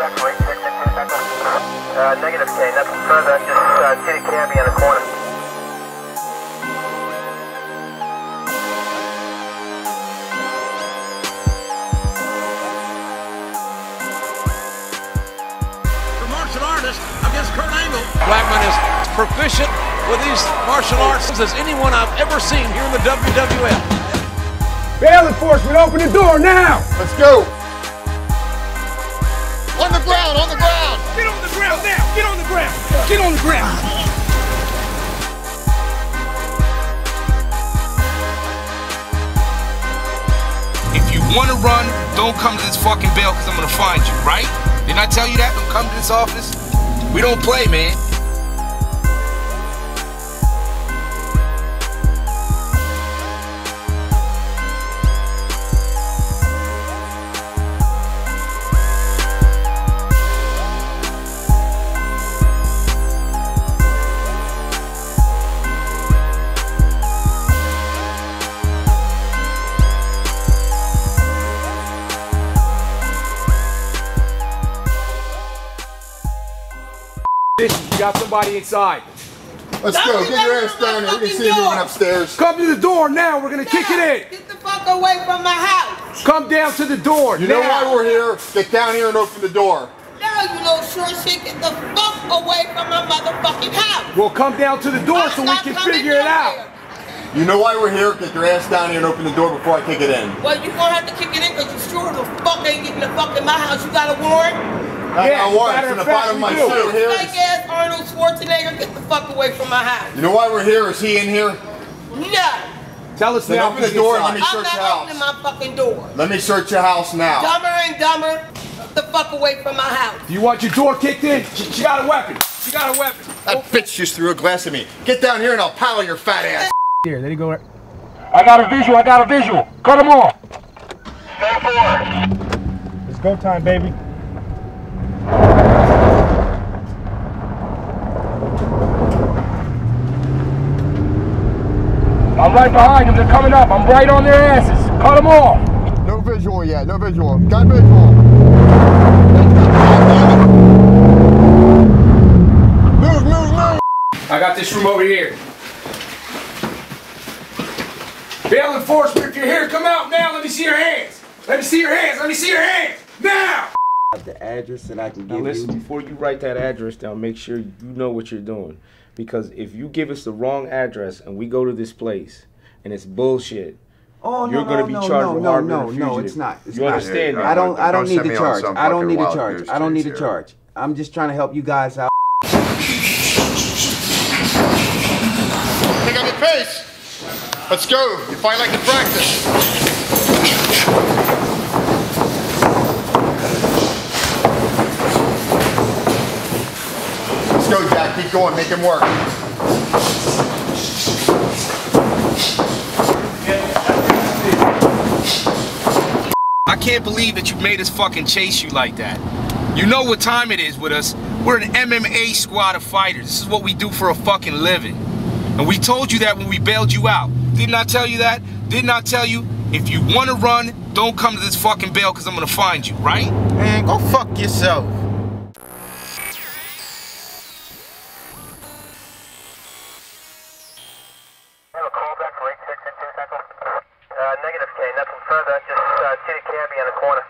Uh, negative K, nothing further. Just uh, see the cabbie in the corner. The martial artist against Kurt Angle. Blackman is proficient with these martial arts as anyone I've ever seen here in the WWF. Bail enforcement, open the door now! Let's go. Get on the ground now! Get on the ground! Get on the ground! If you want to run, don't come to this fucking bail because I'm to find you, right? Didn't I tell you that? Don't come to this office. We don't play, man. You got somebody inside. Let's Don't go. you Get your ass down here. We can fucking see you door. upstairs. Come to the door now. We're gonna kick it in. Get the fuck away from my house. Come down to the door. You know why we're here? Get down here and open the door. Now you little short shit, get the fuck away from my motherfucking house. Well, come down to the door so we I'm can not coming figure it down out. You know why we're here? Get your ass down here and open the door before I kick it in. Well, you're gonna have to kick it in because you sure the fuck ain't getting the fuck in my house. You got a warrant? I Yeah, got one. matter in the bottom of my we do. suit. Fake ass Arnold Schwarzenegger, get the fuck away from my house. You know why we're here? Is he in here? No. Tell us Then now. open the who's door and inside. let me I'm search not opening my fucking door. Let me search your house now. Dumber and dumber, get the fuck away from my house. You want your door kicked in? She, she got a weapon. She got a weapon. That bitch just threw a glass at me. Get down here and I'll paddle your fat ass. Here, let it go. I got a visual, I got a visual. Cut them off. It's go time, baby. I'm right behind them. They're coming up. I'm right on their asses. Cut them off. No visual yet. No visual. Got visual. Move, move, move. I got this room over here. Bail enforcement, if you're here, come out now. Let me see your hands. Let me see your hands. Let me see your hands. Now! The address that I can Now give listen, you. before you write that address down, make sure you know what you're doing. Because if you give us the wrong address and we go to this place and it's bullshit, Oh you're gonna no, be charged no, with no, harboring no, a no, fugitive. it's not. It's You not. understand that? I don't. I don't Don't need send the charge. I don't need a charge. I don't need chase a charge. I'm just trying to help you guys out. Pick up your pace. Let's go. You fight like you practice. Let's go, going. Make him work. I can't believe that you made us fucking chase you like that. You know what time it is with us. We're an MMA squad of fighters. This is what we do for a fucking living. And we told you that when we bailed you out. Didn't I tell you that? Didn't I tell you? If you want to run, don't come to this fucking bail because I'm going to find you, right? Man, go fuck yourself. Further. Just uh, see the cabbie in the corner.